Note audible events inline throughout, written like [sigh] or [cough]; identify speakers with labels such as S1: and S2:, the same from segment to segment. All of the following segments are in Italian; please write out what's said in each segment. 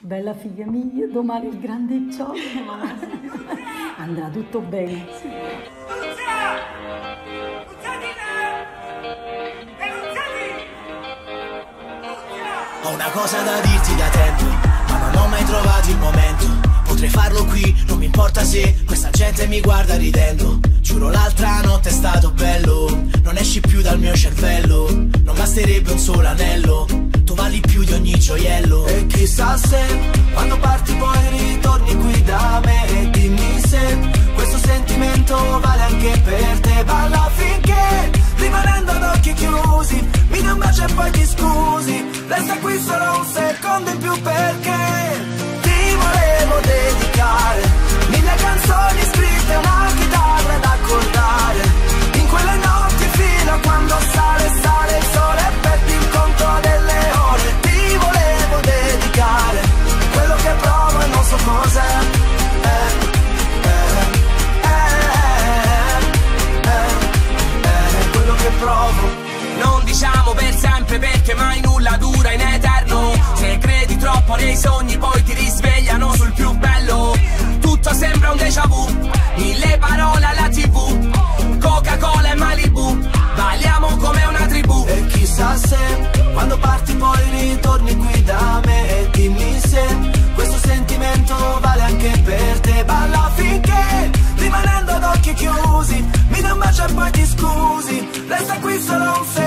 S1: Bella figlia mia, domani il grande ciò. [laughs] Andrà tutto bene.
S2: Ho una cosa da dirti da tempo, ma non ho mai trovato il momento. Potrei farlo qui, non mi importa se questa gente mi guarda ridendo. Giuro l'altra notte è stato bello, non esci più dal mio cervello. Non basterebbe un solo anello, più di ogni gioiello. E chissà se quando parti poi ritorni qui da me e dimmi se questo sentimento vale anche per te. Balla finché rimanendo ad occhi chiusi, mi dai un bacio e poi ti scusi. Resta qui solo un secondo in più perché Resta qui solo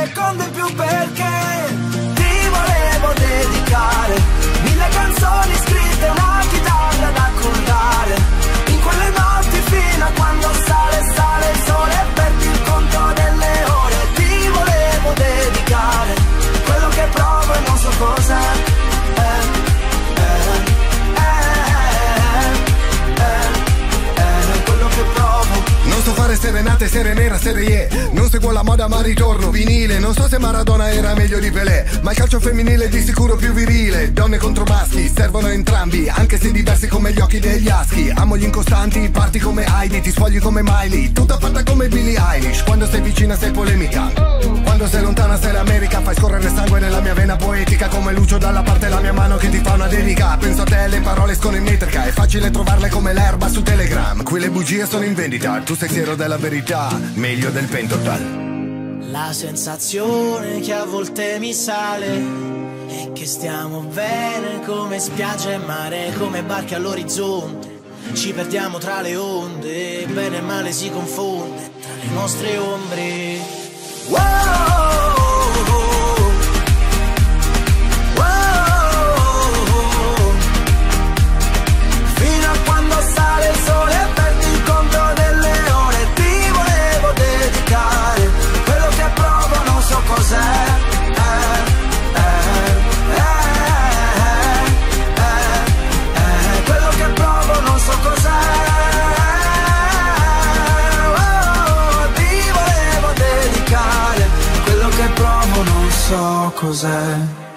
S3: serenate, serie nera, serie. E Non seguo la moda ma ritorno vinile. Non so se Maradona era meglio di Pelé Ma il calcio femminile è di sicuro più virile. Donne contro maschi, servono entrambi Anche se diversi come gli occhi degli aschi. Amo gli incostanti, parti come Heidi Ti sfogli come Miley, tutta fatta come Billie Eilish. Quando sei vicina sei polemica. Quando sei lontana sei l'America Fai scorrere sangue nella mia vena poetica. Come Lucio dalla parte della mia mano che ti fa una dedica. Penso a te, le parole escono in metrica È facile trovarle come l'erba su Telegram. Qui le bugie sono in vendita. Tu sei siero della verità Meglio del pentotal
S2: La sensazione che a volte mi sale è che stiamo bene come spiaggia e mare, come barche all'orizzonte. Ci perdiamo tra le onde, bene e male si confonde tra le nostre ombre. So cos'è